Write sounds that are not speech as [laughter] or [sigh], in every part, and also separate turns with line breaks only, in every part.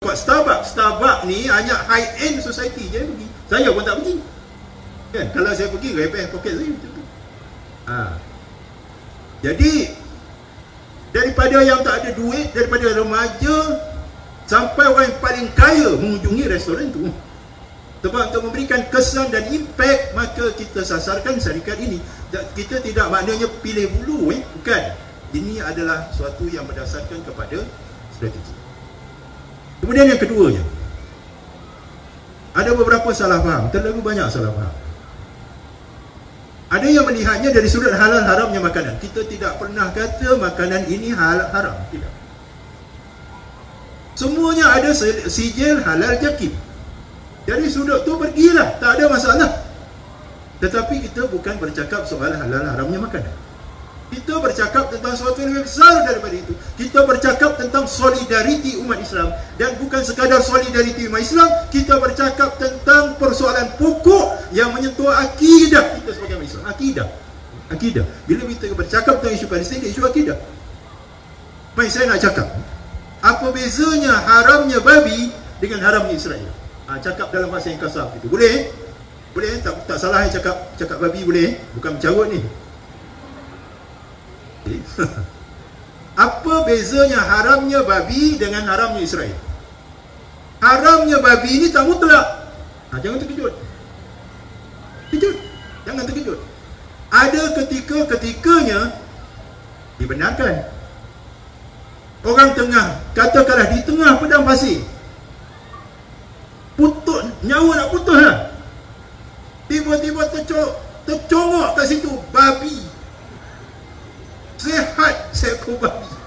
Buat Starbucks, Starbucks ni hanya high end society je pergi. Saya pun tak pergi. Kan? Kalau saya pergi, repeh poket saya macam tu. Ha. Jadi, daripada yang tak ada duit, daripada remaja sampai orang yang paling kaya mengunjungi restoran tu. Sebab untuk memberikan kesan dan impact, maka kita sasarkan syarikat ini. Kita tidak maknanya pilih bulu, eh? bukan. Ini adalah suatu yang berdasarkan kepada strategi. Kemudian yang keduanya, ada beberapa salah faham, terlalu banyak salah faham. Ada yang melihatnya dari sudut halal haramnya makanan. Kita tidak pernah kata makanan ini halal haram, tidak. Semuanya ada sijil halal jakib. Dari sudut tu pergilah, tak ada masalah. Tetapi kita bukan bercakap soal halal haramnya makanan. Kita bercakap tentang sesuatu yang lebih besar daripada itu. Kita bercakap tentang solidariti umat Islam dan bukan sekadar solidariti umat Islam, kita bercakap tentang persoalan pokok yang menyentuh akidah kita sebagai umat Islam. Akidah. Akidah. Bila kita bercakap tentang isu Palestin, isu akidah. Baik, saya nak cakap. Apa bezanya haramnya babi dengan haramnya Israel? Ha, cakap dalam bahasa yang kasar itu. Boleh? Boleh? Tak, tak salah yang cakap cakap babi boleh? Bukan mencarut ni. [laughs] Bezanya haramnya babi dengan haramnya Israel? Haramnya babi ini tak mutlak. Ha, jangan terkejut. Terkejut. Jangan terkejut. Ada ketika-ketikanya dibenarkan. Orang tengah, katakanlah di tengah pedang pasir. Putus, nyawa nak putus lah. Tiba-tiba tercok, tercongok kat situ babi Sehat seekor babi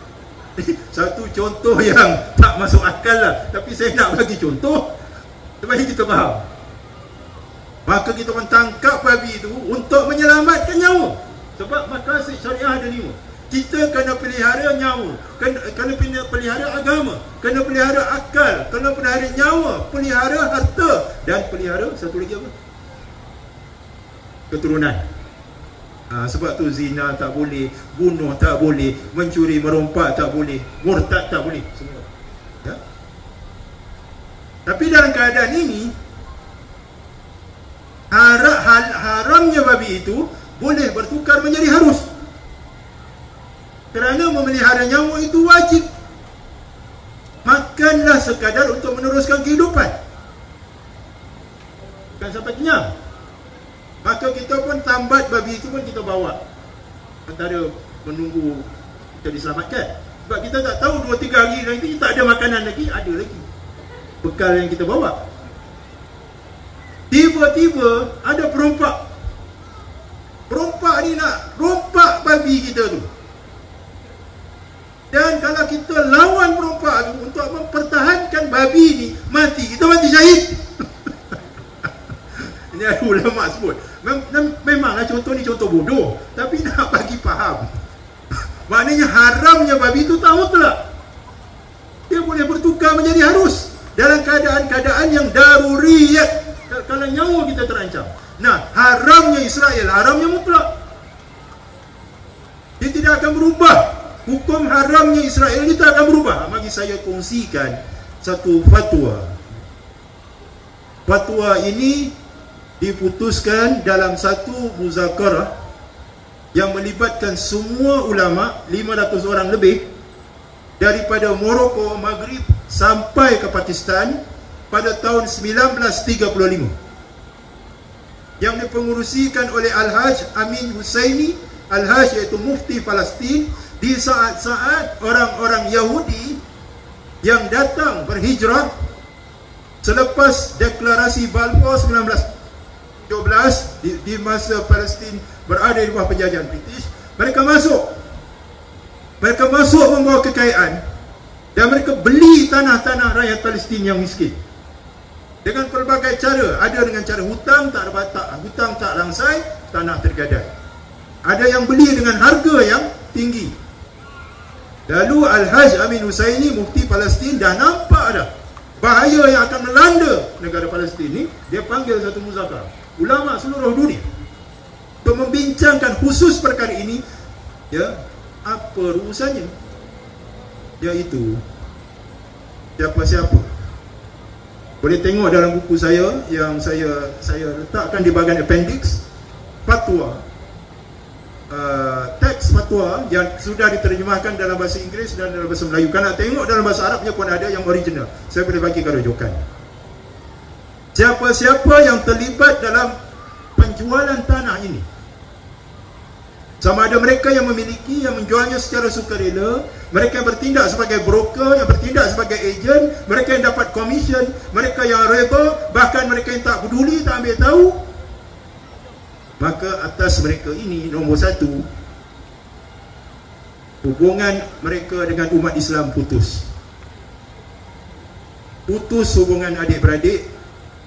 [laughs] Satu contoh yang tak masuk akal lah. Tapi saya nak bagi contoh. Supaya kita faham. Maka kita orang tangkap babi itu Untuk menyelamatkan nyawa. Sebab makasih syariah ada lima kita kena pelihara nyawa. Kena, kena pelihara agama. Kena pelihara akal. Kena pelihara nyawa. Pelihara harta. Dan pelihara satu lagi apa? Keturunan Ha, sebab tu zina tak boleh, bunuh tak boleh, mencuri merompak tak boleh, murtad tak boleh, semua. Ya? Tapi dalam keadaan ini haram, haramnya babi itu boleh bertukar menjadi harus. Kerana memelihara nyawa itu wajib. Makanlah sekadar untuk meneruskan kehidupan. Bukan sampai kenyang. Maka kita pun tambat babi itu pun kita bawa. Antara menunggu kita diselamatkan. Sebab kita tak tahu 2-3 hari nanti tak ada makanan lagi Ada lagi Bekal yang kita bawa. Tiba-tiba ada perompak. Perompak ni nak rompak babi kita tu. Dan kalau kita lawan perompak tu Untuk mempertahankan babi ni Mati, kita mati syahid. [laughs] Ini ulama sebut Memanglah contoh ni contoh bodoh. Tapi [laughs] nak bagi faham. Maknanya haramnya babi itu tahu tak? Dia boleh bertukar menjadi harus Dalam keadaan-keadaan yang daruriyat. Kalau nyawa kita terancam. Nah haramnya Israel Haramnya mutlak. Dia tidak akan berubah. Hukum haramnya Israel ini tak akan berubah. Bagi saya kongsikan Satu fatwa. Fatwa ini diputuskan dalam satu muzakarah yang melibatkan semua ulama 500 orang lebih daripada Morocco, Maghrib sampai ke Pakistan pada tahun 1935 yang dipengurusikan oleh Al-Haj Amin Husaini Al-Haj iaitu mufti Palestin di saat-saat orang-orang Yahudi yang datang berhijrah selepas deklarasi Balfour 19 12 di, di masa Palestin berada di bawah penjajahan British mereka masuk. Mereka masuk membawa kekayaan dan mereka beli tanah-tanah rakyat Palestin yang miskin. Dengan pelbagai cara. Ada dengan cara hutang tak dapat tak hutang tak langsai tanah tergadai. Ada yang beli dengan harga yang tinggi. Lalu Al-Haj Amin Husaini mufti Palestin dah nampak dah bahaya yang akan melanda negara Palestin ni dia panggil satu muzakarah ulama seluruh dunia untuk membincangkan khusus perkara ini ya apa rurusannya iaitu siapa-siapa Boleh tengok dalam buku saya yang saya saya letakkan di bahagian appendix fatwa uh, teks fatwa yang sudah diterjemahkan dalam bahasa Inggeris dan dalam bahasa Melayu. Kalau nak tengok dalam bahasa Arabnya pun ada yang original. Saya boleh bagi kalau rujukan. Siapa-siapa yang terlibat dalam penjualan tanah ini sama ada mereka yang memiliki yang menjualnya secara sukarela mereka yang bertindak sebagai broker yang bertindak sebagai ejen mereka yang dapat komisen mereka yang reba bahkan mereka yang tak peduli tak ambil tahu maka atas mereka ini nombor satu hubungan mereka dengan umat Islam putus. Putus hubungan adik-beradik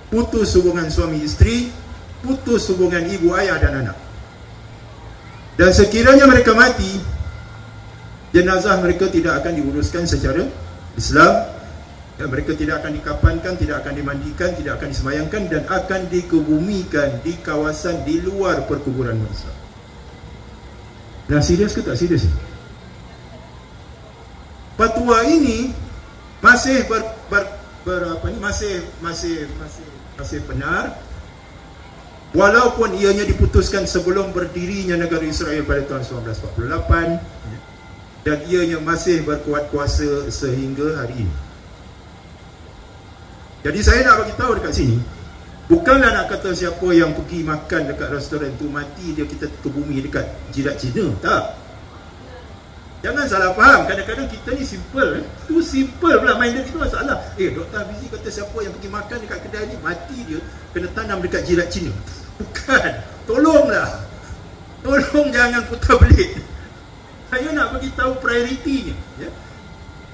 putus hubungan suami isteri putus hubungan ibu ayah dan anak dan sekiranya mereka mati jenazah mereka tidak akan diuruskan secara Islam dan mereka tidak akan dikapankan, tidak akan dimandikan, tidak akan disemayangkan dan akan dikebumikan di kawasan di luar perkuburan manusia. Nah, serius ke tak serius? Fatwa ini masih ber, ber, ber apa ni masih masih masih masih benar. Walaupun ianya diputuskan sebelum berdirinya negara Israel pada tahun 1948 dan ianya masih berkuat kuasa sehingga hari ini. Jadi saya nak bagi tahu dekat sini bukanlah nak kata siapa yang pergi makan dekat restoran tu mati dia kita ke bumi dekat jidat Cina. Tak Jangan salah faham. Kadang-kadang kita ni simple. Eh? Tu simple pula main itu masalah. Eh, Dr. Abizi kata siapa yang pergi makan dekat kedai ni, mati dia, kena tanam dekat jirat Cina. Bukan. Tolonglah. Tolong jangan putar belit. Saya nak bagi tahu prioritinya. Ya?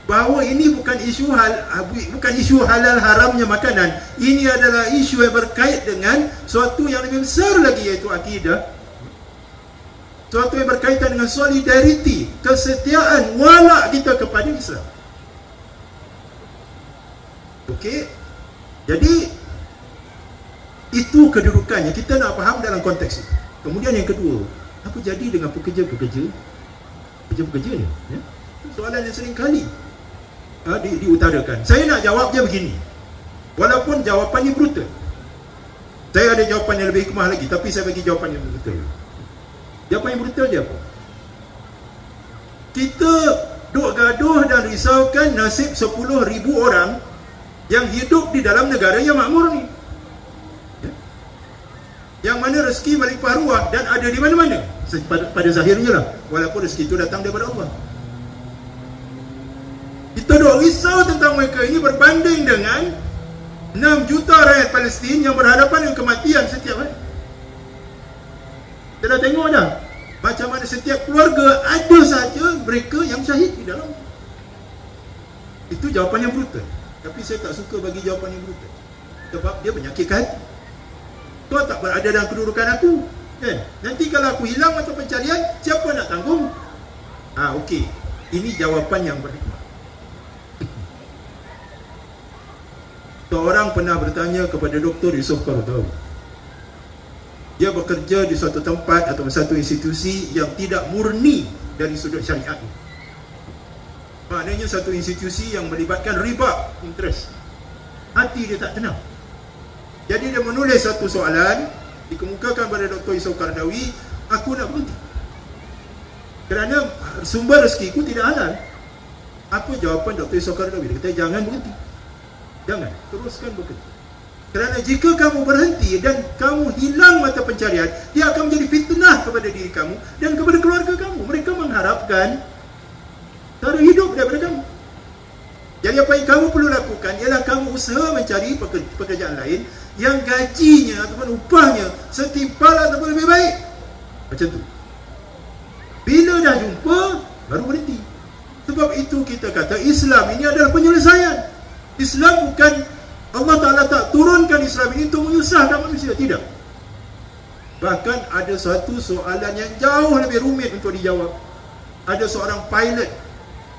Bahawa ini bukan isu hal bukan isu halal haramnya makanan. Ini adalah isu yang berkait dengan suatu yang lebih besar lagi iaitu akidah sesuatu yang berkaitan dengan solidariti, kesetiaan wala kita kepada Islam. Okey. Jadi itu kedudukannya kita nak faham dalam konteks itu. Kemudian yang kedua, apa jadi dengan pekerja-pekerja? Pekerja-pekerja ni, ya? Soalan yang sering kali ha, di, diutarakan. Saya nak jawab dia begini. Walaupun jawapannya brutal. Saya ada jawapan yang lebih hikmah lagi, tapi saya bagi jawapan yang brutal. Yang brutal dia apa? Kita duk gaduh dan risaukan nasib 10 ribu orang yang hidup di dalam negara yang makmur ni. Ya? Yang mana rezeki melimpah ruah dan ada di mana-mana. Pada, pada zahirnya lah. Walaupun rezeki itu datang daripada Allah. Kita duk risau tentang mereka ini berbanding dengan 6 juta rakyat Palestin yang berhadapan dengan kematian setiap hari. Kita tengok dah Macam mana setiap keluarga Ada saja mereka yang syahid di dalam. Itu jawapan yang brutal. Tapi saya tak suka bagi jawapan yang brutal. Sebab dia menyakitkan. Kau tak berada dalam kedudukan aku. Kan? Nanti kalau aku hilang atau pencarian Siapa nak tanggung? Ah, Okey. Ini jawapan yang berhikmah. Seorang pernah bertanya kepada Dr. Yusof Karudawi dia bekerja di suatu tempat atau satu institusi yang tidak murni dari sudut syariat. Maknanya satu institusi yang melibatkan riba interest. Hati dia tak tenang. Jadi dia menulis satu soalan dikemukakan pada Dr. Isau Kardawi aku nak berhenti. Kerana sumber rezeki ku tidak halal. Apa jawapan Dr. Isau Kardawi? Dia kata jangan berhenti. Jangan. Teruskan bekerja kerana jika kamu berhenti dan kamu hilang mata pencarian, dia akan menjadi fitnah kepada diri kamu dan kepada keluarga kamu. Mereka mengharapkan cara hidup daripada kamu. Jadi apa yang kamu perlu lakukan ialah kamu usaha mencari pekerjaan lain yang gajinya ataupun upahnya setimpal ataupun lebih baik. Macam tu. Bila dah jumpa, baru berhenti. Sebab itu kita kata Islam ini adalah penyelesaian. Islam bukan Allah Ta'ala tak turunkan Islam ini untuk menyusahkan manusia. Tidak. Bahkan ada satu soalan yang jauh lebih rumit untuk dijawab. Ada seorang pilot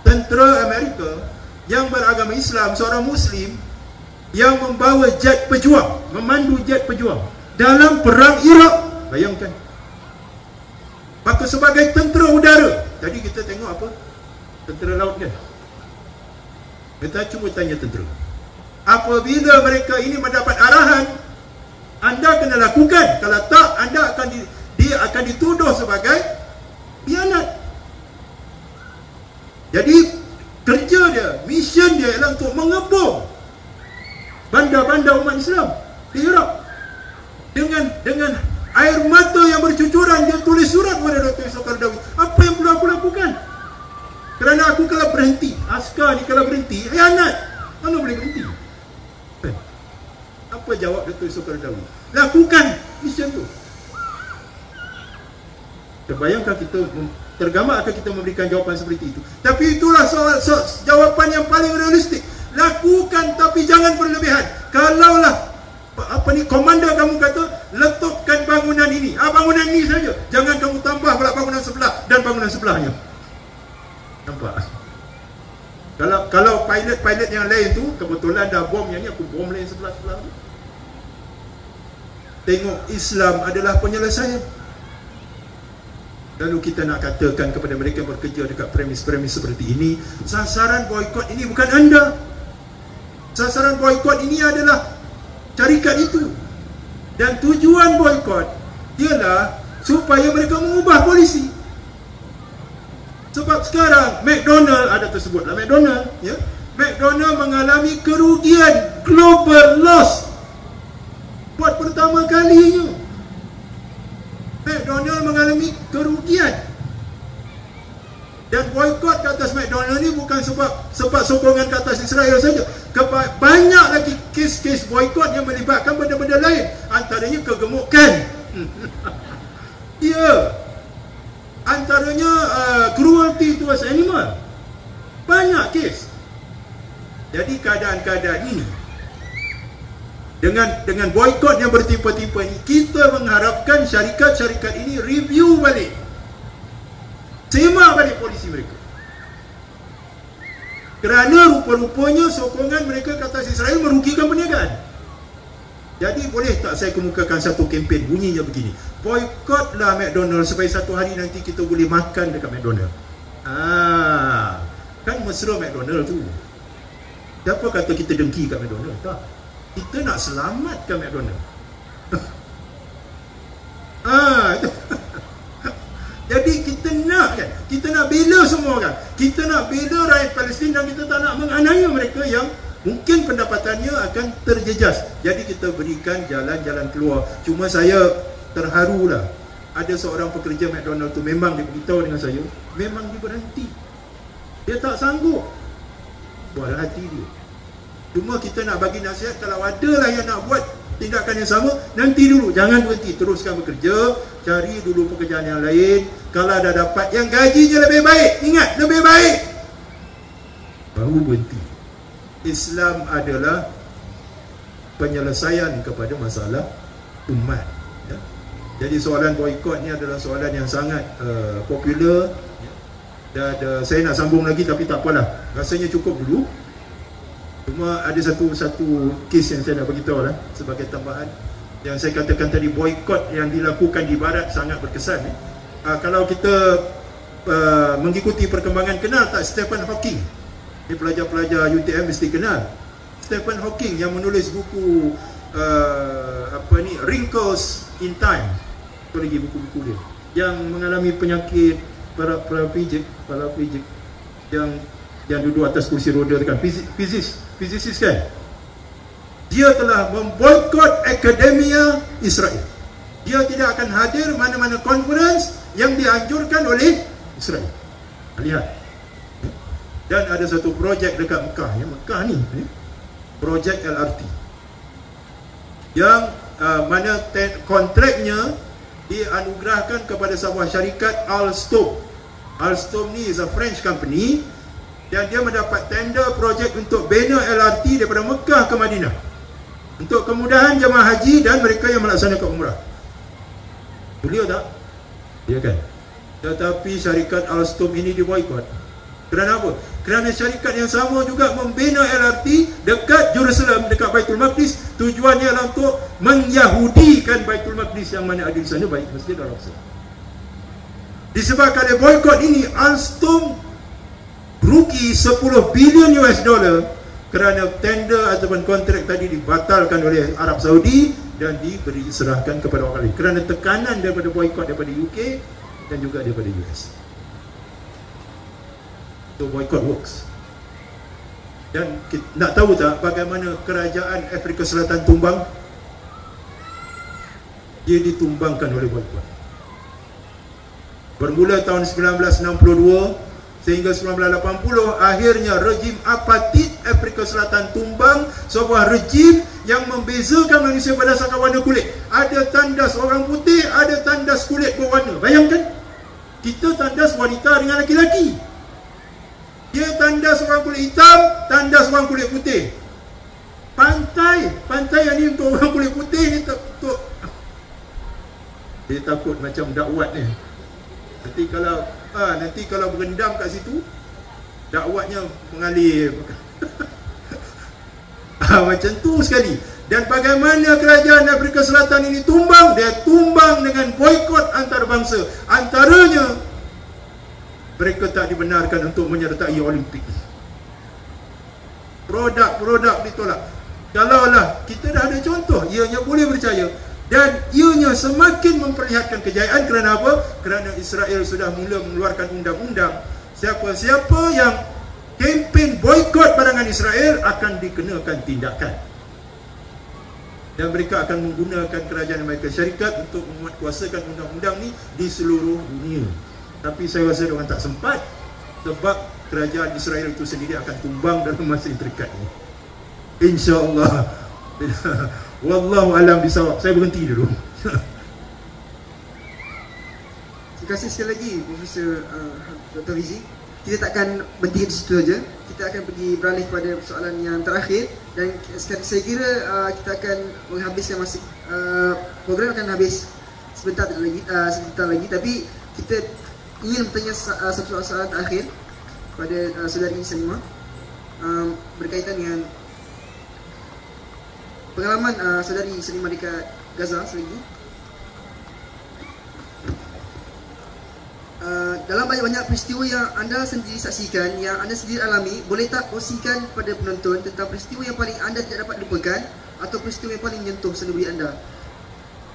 tentera Amerika yang beragama Islam, seorang Muslim yang membawa jet pejuang, memandu jet pejuang dalam perang Iraq. Bayangkan. Maka sebagai tentera udara, tadi kita tengok apa? Tentera laut kan? Kita cuma tanya tentera. Apabila mereka ini mendapat arahan anda kena lakukan. Kalau tak anda akan di, dia akan dituduh sebagai pianat jadi kerja dia mission dia ialah untuk mengebom bandar-bandar umat Islam di Iraq. Dengan dengan air mata yang bercucuran dia tulis surat kepada Dr. Yusof Kardawi apa yang perlu aku lakukan? Kerana aku kalau berhenti askar ni kalau berhenti hianat. Mana boleh berhenti apa jawab Dr. Yusof Kardawi lakukan! Mission tu. Terbayangkan kita tergambar akan kita memberikan jawapan seperti itu. Tapi itulah soal, soal jawapan yang paling realistik. Lakukan tapi jangan berlebihan. Kalaulah apa ni komander kamu kata letupkan bangunan ini. Ah bangunan ini saja. Jangan kamu tambah pula bangunan sebelah dan bangunan sebelahnya. Nampak? Kalau kalau pilot-pilot yang lain tu kebetulan dah bom yang ni aku bom lain sebelah-sebelah tu tengok Islam adalah penyelesaian. Lalu kita nak katakan kepada mereka yang bekerja dekat premis-premis seperti ini sasaran boykot ini bukan anda. Sasaran boykot ini adalah syarikat itu. Dan tujuan boykot ialah supaya mereka mengubah polisi. Sebab sekarang McDonald ada tersebutlah McDonald ya. McDonald mengalami kerugian global loss buat pertama kalinya. McDonald mengalami kerugian. Dan boykot ke atas McDonald ni bukan sebab sebab sokongan ke atas Israel saja. Banyak lagi kes-kes boykot yang melibatkan benda-benda lain. Antaranya kegemukan. Ya antaranya uh, cruelty towards animal. Banyak kes. Jadi keadaan-keadaan ini dengan dengan boykot yang bertimpa-timpa ini kita mengharapkan syarikat-syarikat ini review balik semak balik polisi mereka kerana rupa-rupanya sokongan mereka ke atas Israel merugikan perniagaan. Jadi boleh tak saya kemukakan satu kempen bunyinya begini. Boykotlah McDonald supaya satu hari nanti kita boleh makan dekat McDonald. Ah, kan mesra McDonald tu. Siapa kata kita dengki kat McDonald? Tak. Kita nak selamatkan McDonald. [laughs] ah. [laughs] Jadi kita nak kan Kita nak bela semua orang Kita nak bela rakyat Palestin Dan kita tak nak menganiaya mereka yang Mungkin pendapatannya akan terjejas. Jadi kita berikan jalan-jalan keluar. Cuma saya terharu lah Ada seorang pekerja McDonald tu Memang dia beritahu dengan saya Memang dia berhenti Dia tak sanggup. Buat hati dia Cuma kita nak bagi nasihat Kalau ada lah yang nak buat tindakan yang sama nanti dulu. Jangan berhenti. Teruskan bekerja cari dulu pekerjaan yang lain. Kalau dah dapat yang gajinya lebih baik. Ingat lebih baik. Baru berhenti. Islam adalah penyelesaian kepada masalah umat ya. jadi soalan boykot ni adalah soalan yang sangat uh, popular dan uh, saya nak sambung lagi tapi tak apalah. Rasanya cukup dulu Cuma ada satu satu kes yang saya nak beritahu lah sebagai tambahan. Yang saya katakan tadi boykot yang dilakukan di barat sangat berkesan uh, kalau kita uh, mengikuti perkembangan kenal tak Stephen Hawking? Ni pelajar-pelajar UTM mesti kenal. Stephen Hawking yang menulis buku uh, apa ni Wrinkles in Time. Apa lagi buku-buku dia. Yang mengalami penyakit para paraplegic paraplegic yang yang duduk atas kursi roda dekat fizik fizisis kan dia telah memboikot akademia Israel. Dia tidak akan hadir mana-mana conference yang dianjurkan oleh Israel. Lihat. Dan ada satu projek dekat Mekah. Ya Mekah ni eh? projek LRT yang uh, mana kontraknya dianugerahkan kepada sebuah syarikat Alstom. Alstom ni is a French company dan dia mendapat tender projek untuk bina LRT daripada Mekah ke Madinah untuk kemudahan jemaah haji dan mereka yang melaksanakan umrah boleh tak? ya kan? tetapi syarikat Alstom ini diboykot kerana apa? kerana syarikat yang sama juga membina LRT dekat Jerusalem dekat Baitul Maqdis tujuannya adalah untuk mengyahudikan Baitul Maqdis yang mana ada di sana baik Masjid Al-Aqsa disebabkan oleh boykot ini Alstom rugi 10 bilion US dollar kerana tender ataupun kontrak tadi dibatalkan oleh Arab Saudi dan diberi serahkan kepada orang lain kerana tekanan daripada boykot daripada UK dan juga daripada US. So boykot works. Dan kita, nak tahu tak bagaimana kerajaan Afrika Selatan tumbang? Dia ditumbangkan oleh boykot. Bermula tahun 1962 sehingga 1980 akhirnya rejim apartheid Afrika Selatan tumbang sebuah rejim yang membezakan manusia berdasarkan warna kulit. Ada tandas orang putih ada tandas kulit berwarna. Bayangkan kita tandas wanita dengan laki-laki dia tandas orang kulit hitam tandas orang kulit putih. Pantai pantai yang ni untuk orang kulit putih ni untuk dia takut macam dakwat ni. Nanti kalau ha, nanti kalau berendam kat situ dakwatnya mengalir. Ha, [laughs] macam tu sekali. Dan bagaimana kerajaan Afrika Selatan ini tumbang? Dia tumbang dengan boykot antarabangsa. Antaranya mereka tak dibenarkan untuk menyertai Olimpik. Produk-produk ditolak. Kalaulah kita dah ada contoh. Ianya boleh percaya dan ianya semakin memperlihatkan kejayaan kerana apa? Kerana Israel sudah mula mengeluarkan undang-undang. Siapa-siapa yang kempen boykot barangan Israel akan dikenakan tindakan. Dan mereka akan menggunakan kerajaan Amerika Syarikat untuk menguatkuasakan undang-undang ni di seluruh dunia. Tapi saya rasa orang tak sempat sebab kerajaan Israel itu sendiri akan tumbang dalam masa yang terdekat ni. insyaAllah [laughs] Wallahu alam bisawab. Saya berhenti dulu. [laughs]
Terima kasih sekali lagi Profesor uh, Dr. Rizi. Kita takkan berhenti di situ saja. Kita akan pergi beralih kepada persoalan yang terakhir dan saya kira uh, kita akan menghabiskan masa uh, program akan habis sebentar lagi uh, sebentar lagi tapi kita ingin bertanya uh, satu soalan terakhir kepada uh, saudari Sanima um, berkaitan dengan pengalaman uh, saudari Selima dekat Gaza selagi uh, dalam banyak-banyak peristiwa yang anda sendiri saksikan yang anda sendiri alami boleh tak kongsikan kepada penonton tentang peristiwa yang paling anda tidak dapat lupakan atau peristiwa yang paling menyentuh sendiri anda?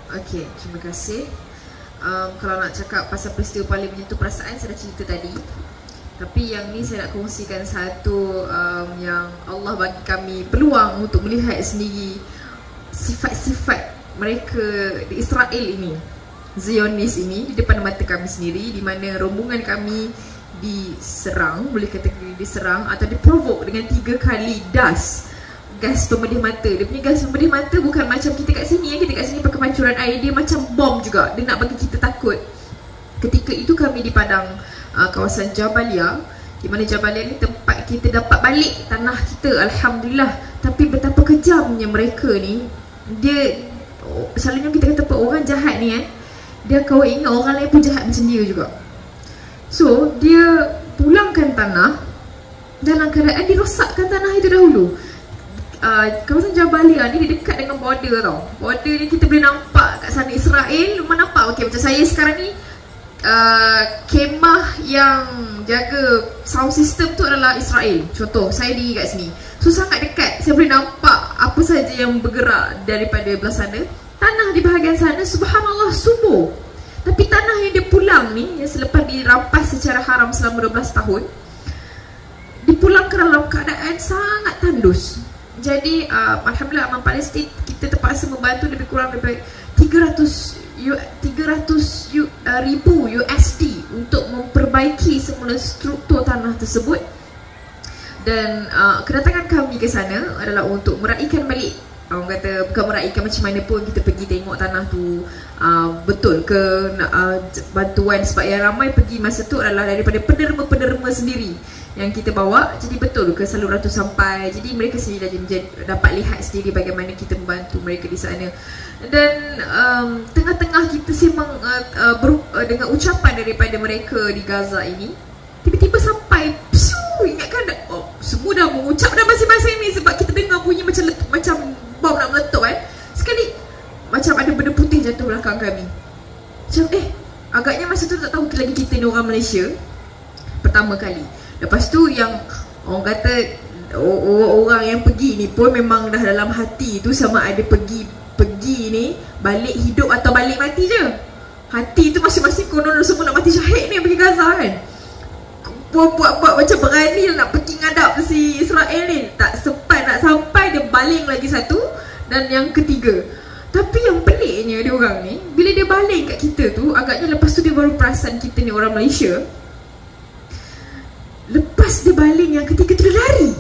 Okey, terima kasih. Um, kalau nak cakap pasal peristiwa paling menyentuh perasaan saya dah cerita tadi tapi yang ni saya nak kongsikan satu um, yang Allah bagi kami peluang untuk melihat sendiri sifat-sifat mereka di Israel ini Zionis ini di depan mata kami sendiri di mana rombongan kami diserang boleh kata diserang atau diprovok dengan tiga kali das gas pemedih mata. Dia punya gas pemedih mata bukan macam kita kat sini kita kat sini pakai pancuran air dia macam bom juga. Dia nak bagi kita takut. Ketika itu kami di padang uh, kawasan Jabalia di mana Jabalia ni tempat kita dapat balik tanah kita Alhamdulillah. Tapi betapa kejamnya mereka ni dia selalunya kita kata orang jahat ni eh dia kau ingat orang lain pun jahat macam dia juga. So dia pulangkan tanah dalam keadaan dirosakkan tanah itu dahulu. Uh, kawasan Jabalia ni dekat dengan border tau. Border ni kita boleh nampak kat sana Israel mana nampak? Okay, macam saya sekarang ni uh, kemah yang jaga sound system tu adalah Israel. Contoh, saya diri kat sini. So sangat dekat, saya boleh nampak apa saja yang bergerak daripada belah sana. Tanah di bahagian sana, subhanallah subur Tapi tanah yang dia pulang ni, yang selepas dirampas secara haram selama 12 tahun Dipulang ke dalam keadaan sangat tandus. Jadi, uh, Alhamdulillah, Aman Palestin Kita terpaksa membantu lebih kurang daripada 300 300 uh, ribu USD untuk memperbaiki semula struktur tanah tersebut. Dan uh, kedatangan kami ke sana adalah untuk meraihkan balik. Orang kata bukan meraihkan macam mana pun kita pergi tengok tanah tu uh, betul ke uh, bantuan sebab yang ramai pergi masa tu adalah daripada penderma-penderma sendiri yang kita bawa jadi betul ke saluran tu sampai? Jadi mereka sendiri dah jadi, dapat lihat sendiri bagaimana kita membantu mereka di sana. Dan um, tengah-tengah kita sembang uh, uh, ber, uh, dengan ucapan daripada mereka di Gaza ini tiba-tiba sampai psu ingatkan oh, semua dah mengucap dah masing-masing ni sebab kita dengar bunyi macam letup, macam bom nak meletup kan sekali macam ada benda putih jatuh belakang kami. Macam eh agaknya masa tu tak tahu lagi kita ni orang Malaysia pertama kali Lepas tu yang orang kata orang yang pergi ni pun memang dah dalam hati tu sama ada pergi pergi ni balik hidup atau balik mati je. Hati tu masing-masing konon semua nak mati syahid ni pergi Gaza kan. Buat-buat macam berani nak pergi ngadap si Israel ni. Tak sempat nak sampai dia baling lagi satu dan yang ketiga. Tapi yang peliknya dia orang ni bila dia baling kat kita tu agaknya lepas tu dia baru perasan kita ni orang Malaysia lepas dia baling yang ketiga tu dia lari.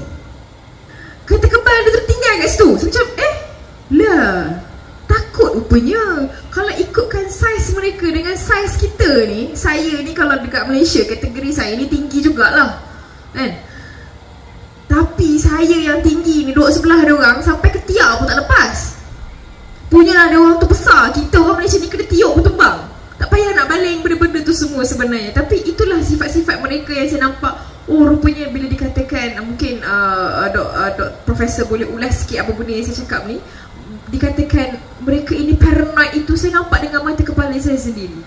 Kata kebal dia tertinggal kat situ. So, macam eh lah takut rupanya kalau ikutkan saiz mereka dengan saiz kita ni saya ni kalau dekat Malaysia kategori saya ni tinggi jugalah kan? Tapi saya yang tinggi ni duduk sebelah dia orang sampai ketiak pun tak lepas. Punyalah dia orang tu besar. Kita orang Malaysia ni kena tiup pun tumbang. Tak payah nak baling benda-benda tu semua sebenarnya. Tapi itulah sifat-sifat mereka yang saya nampak Oh rupanya bila dikatakan Mungkin uh, uh, dok, uh, dok, Profesor boleh ulas sikit apa benda yang saya cakap ni dikatakan mereka ini paranoid itu saya nampak dengan mata kepala saya sendiri.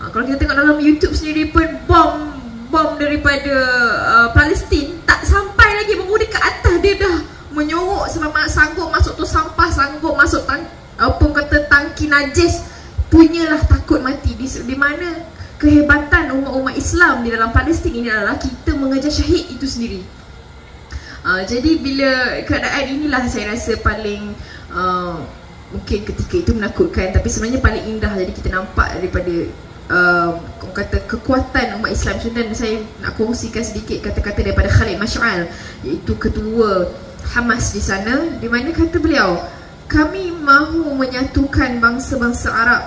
Ha, kalau kita tengok dalam YouTube sendiri pun bom bom daripada uh, Palestin tak sampai lagi mengundi ke atas. Dia dah menyorok sebab sanggup masuk tu sampah sanggup masuk tang apa kata tangki najis. Punyalah takut mati. Di, di mana kehebatan umat-umat Islam di dalam Palestin ini adalah kita mengejar syahid itu sendiri. Uh, jadi bila keadaan inilah saya rasa paling uh, mungkin ketika itu menakutkan tapi sebenarnya paling indah jadi kita nampak daripada uh, kata kekuatan umat Islam dan saya nak kongsikan sedikit kata-kata daripada Khalid Mash'al iaitu ketua Hamas di sana di mana kata beliau kami mahu menyatukan bangsa-bangsa Arab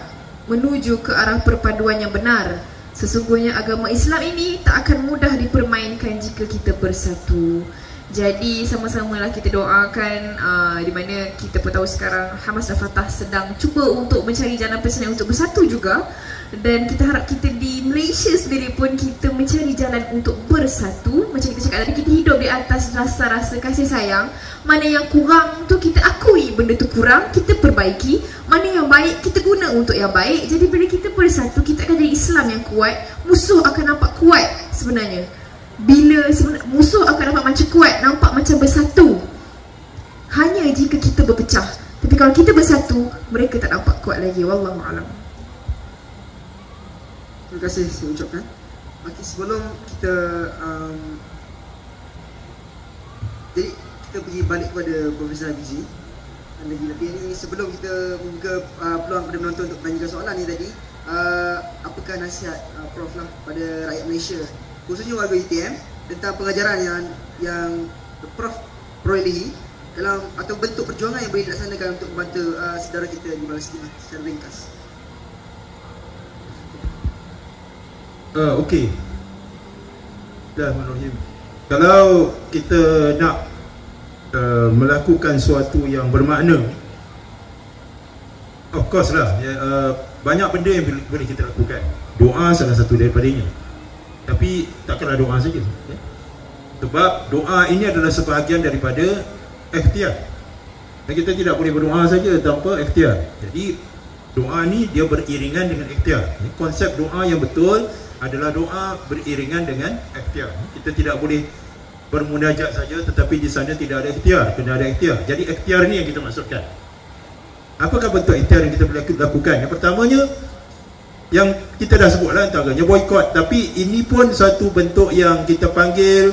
menuju ke arah perpaduan yang benar. Sesungguhnya agama Islam ini tak akan mudah dipermainkan jika kita bersatu. Jadi sama-sama lah kita doakan uh, di mana kita pun tahu sekarang Hamas dan Fatah sedang cuba untuk mencari jalan persenjataan untuk bersatu juga dan kita harap kita di Malaysia sendiri pun kita mencari jalan untuk bersatu. Macam kita cakap tadi kita hidup di atas rasa-rasa kasih sayang. Mana yang kurang tu kita akui benda tu kurang kita perbaiki. Mana yang baik kita guna untuk yang baik. Jadi bila kita bersatu kita akan jadi Islam yang kuat. Musuh akan nampak kuat sebenarnya. Bila musuh akan nampak macam kuat nampak macam bersatu. Hanya jika kita berpecah. Tapi kalau kita bersatu mereka tak nampak kuat lagi. Wallahu alam
terima kasih saya ucapkan okey sebelum kita um, jadi kita pergi balik kepada Profesor Habizi dan lagi lebih ni sebelum kita membuka uh, peluang kepada penonton untuk menanyakan soalan ni tadi uh, apakah nasihat uh, Prof lah pada rakyat Malaysia? Khususnya warga UTM tentang pengajaran yang yang Prof perolehi dalam atau bentuk perjuangan yang boleh dilaksanakan untuk membantu uh, saudara kita di Palestin secara ringkas.
Uh, Okey. Bismillahirrahmanirrahim. Kalau kita nak uh, melakukan sesuatu yang bermakna Of course lah ya, uh, Banyak benda yang boleh kita lakukan Doa salah satu daripadanya tapi takkanlah doa saja ya? Sebab doa ini adalah sebahagian daripada ikhtiar Dan kita tidak boleh berdoa saja tanpa ikhtiar Jadi doa ni dia beriringan dengan ikhtiar? Konsep doa yang betul adalah doa beriringan dengan ikhtiar. Kita tidak boleh bermunajat saja tetapi di sana tidak ada ikhtiar Kena ada ikhtiar. Jadi ikhtiar ni yang kita maksudkan. Apakah bentuk ikhtiar yang kita boleh lakukan? Yang pertamanya yang kita dah sebutlah antaranya boykot tapi ini pun satu bentuk yang kita panggil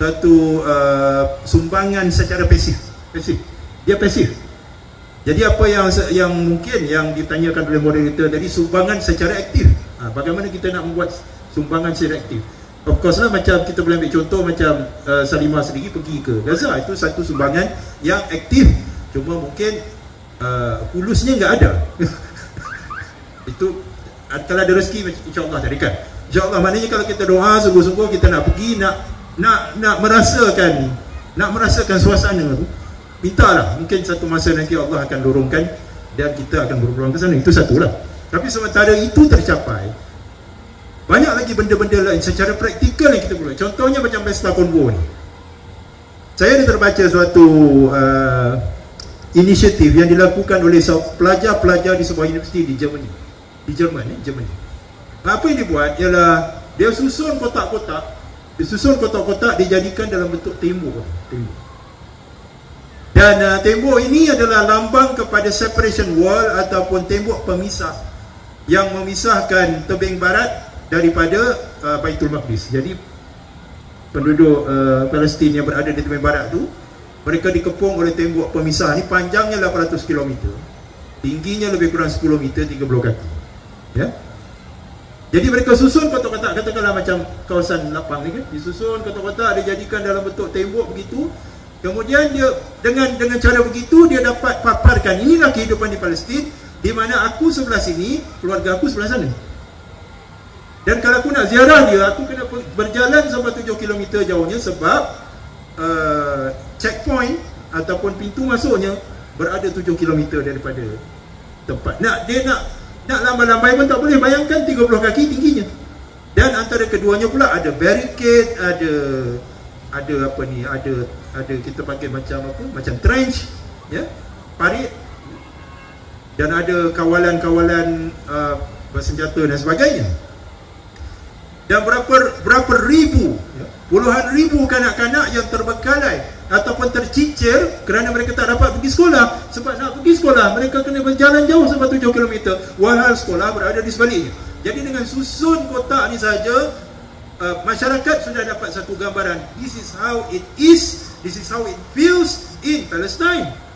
satu uh, sumbangan secara pasif. Pasif. Dia pasif. Jadi apa yang yang mungkin yang ditanyakan oleh moderator tadi sumbangan secara aktif ha, bagaimana kita nak membuat sumbangan secara aktif? Of course lah macam kita boleh ambil contoh macam uh, Salimah sendiri pergi ke Gaza. Itu satu sumbangan yang aktif. Cuma mungkin uh, hulusnya enggak ada. [laughs] Itu kalau ada rezeki insya-Allah carikan. Insya-Allah maknanya kalau kita doa sungguh-sungguh kita nak pergi nak nak nak merasakan nak merasakan suasana tu mintalah. Mungkin satu masa nanti Allah akan dorongkan dan kita akan berpeluang ke sana. Itu satulah tapi sementara itu tercapai. Banyak lagi benda-benda lain secara praktikal yang kita boleh contohnya macam pesta konvo ni. Saya ada terbaca suatu uh, inisiatif yang dilakukan oleh pelajar-pelajar di sebuah universiti di Germany. Di Jerman ni, Germany. Apa yang dia buat ialah dia susun kotak-kotak disusun kotak-kotak dijadikan dalam bentuk tembok. Tembok. Dan uh, tembok ini adalah lambang kepada separation wall ataupun tembok pemisah yang memisahkan tebing barat daripada uh, Baitul Maqdis. Jadi penduduk uh, Palestin yang berada di tebing barat tu mereka dikepung oleh tembok pemisah ni panjangnya 800 km tingginya lebih kurang 10 meter 30 kaki. Ya? Jadi mereka susun kotak-kotak katakanlah macam kawasan lapang ni kan? Disusun kotak-kotak dijadikan dalam bentuk tembok begitu. Kemudian dia dengan dengan cara begitu dia dapat paparkan inilah kehidupan di Palestin di mana aku sebelah sini keluarga aku sebelah sana dan kalau aku nak ziarah dia, aku kena berjalan sampai 7 km jauhnya sebab uh, checkpoint ataupun pintu masuknya berada 7 km daripada tempat. Nak dia nak nak lambai-lambai pun tak boleh. Bayangkan 30 kaki tingginya. Dan antara keduanya pula ada barricade, ada ada apa ni, ada ada kita panggil macam apa? Macam trench, ya. Parit dan ada kawalan-kawalan uh, bersenjata dan sebagainya. Dan berapa berapa ribu ya, puluhan ribu kanak-kanak yang terbengkalai ataupun tercicir kerana mereka tak dapat pergi sekolah. Sebab nak pergi sekolah mereka kena berjalan jauh sampai 7 km walhal sekolah berada di sebaliknya. Jadi dengan susun kotak ni saja uh, masyarakat sudah dapat satu gambaran. This is how it is this is how it feels in Palestine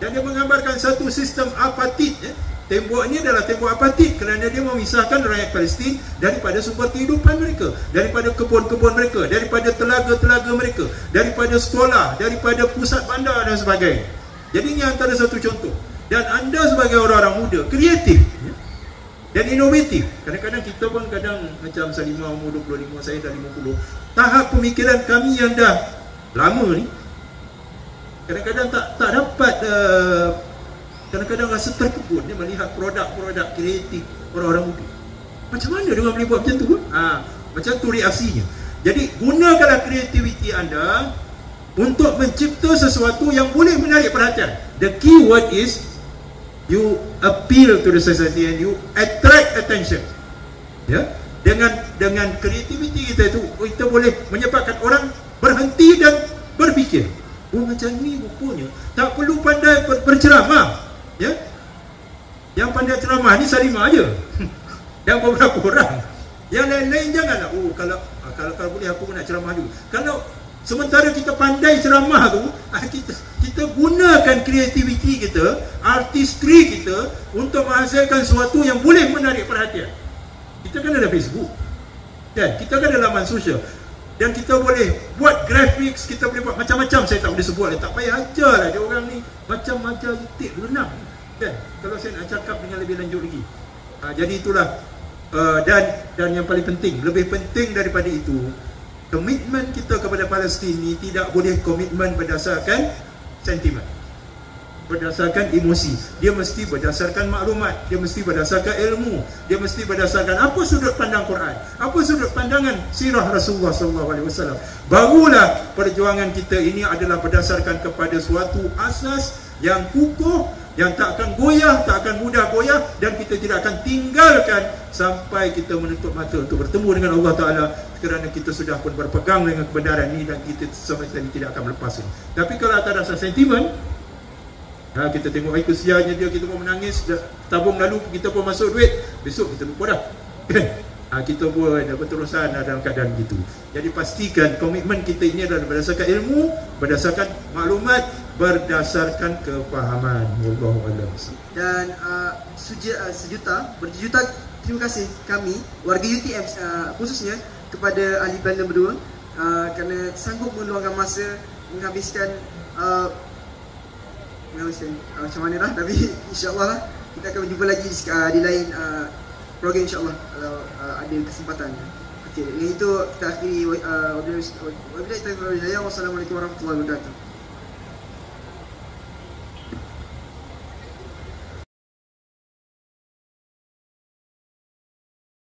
dan dia menggambarkan satu sistem apatit ya, Tembok ini adalah tembok apatit kerana dia memisahkan rakyat Palestin daripada sumber kehidupan mereka, daripada kebun-kebun mereka, daripada telaga-telaga mereka, daripada sekolah, daripada pusat bandar dan sebagainya. Jadi ini antara satu contoh. Dan anda sebagai orang-orang muda, kreatif ya, dan inovatif. Kadang-kadang kita pun kadang macam Salimah umur 25, saya dah 50. Tahap pemikiran kami yang dah lama ni, kadang-kadang tak tak dapat uh, kadang-kadang rasa terkebun dia melihat produk-produk kreatif orang-orang muda. Macam mana dia boleh buat macam tu? Ha, macam tu reaksinya. Jadi gunakanlah kreativiti anda untuk mencipta sesuatu yang boleh menarik perhatian. The key word is you appeal to the society and you attract attention. Ya. Dengan dengan kreativiti kita itu kita boleh menyebabkan orang berhenti dan berfikir. Oh macam ni rupanya. Tak perlu pandai ber berceramah ya. Yang pandai ceramah ni Salimah aja. [laughs] Dan beberapa orang. Yang lain-lain janganlah. Oh kalau ah, kalau kalau boleh aku nak ceramah juga. Kalau sementara kita pandai ceramah tu ah, kita kita gunakan kreativiti kita artistry kita untuk menghasilkan sesuatu yang boleh menarik perhatian. Kita kan ada Facebook. Kan? Kita kan ada laman sosial dan kita boleh buat graphics kita boleh buat macam-macam. Saya tak boleh sebut lah tak payah ajarlah dia orang ni macam macam titik berenang. Kan? Kalau saya nak cakap dengan lebih lanjut lagi. Ha, jadi itulah. Uh, dan dan yang paling penting lebih penting daripada itu komitmen kita kepada Palestin ini tidak boleh komitmen berdasarkan sentimen berdasarkan emosi. Dia mesti berdasarkan maklumat. Dia mesti berdasarkan ilmu. Dia mesti berdasarkan apa sudut pandang Quran. Apa sudut pandangan sirah Rasulullah sallallahu alaihi wasallam. Barulah perjuangan kita ini adalah berdasarkan kepada suatu asas yang kukuh yang tak akan goyah, tak akan mudah goyah dan kita tidak akan tinggalkan sampai kita menutup mata untuk bertemu dengan Allah Ta'ala kerana kita sudah pun berpegang dengan kebenaran ini dan kita sama sekali tidak akan melepas ini. Tapi kalau rasa sentimen, ha, kita tengok hari kesiannya dia, kita pun menangis, tabung lalu kita pun masuk duit, besok kita lupa dah. ha, kita pun ada berterusan dalam keadaan gitu. Jadi pastikan komitmen kita ini adalah berdasarkan ilmu, berdasarkan maklumat, berdasarkan kefahaman wallahu alam
dan uh, suja, uh, sejuta berjuta terima kasih kami warga UTM uh, khususnya kepada ahli Belanda berdua uh, kerana sanggup meluangkan masa menghabiskan uh, menghabiskan uh, macam mana lah tapi [laughs] insyaallah lah kita akan berjumpa lagi uh, di lain uh, program insyaallah kalau uh, ada kesempatan Okey, dengan itu kita akhiri uh, wal hidayah. Wassalamualaikum warahmatullahi wabarakatuh.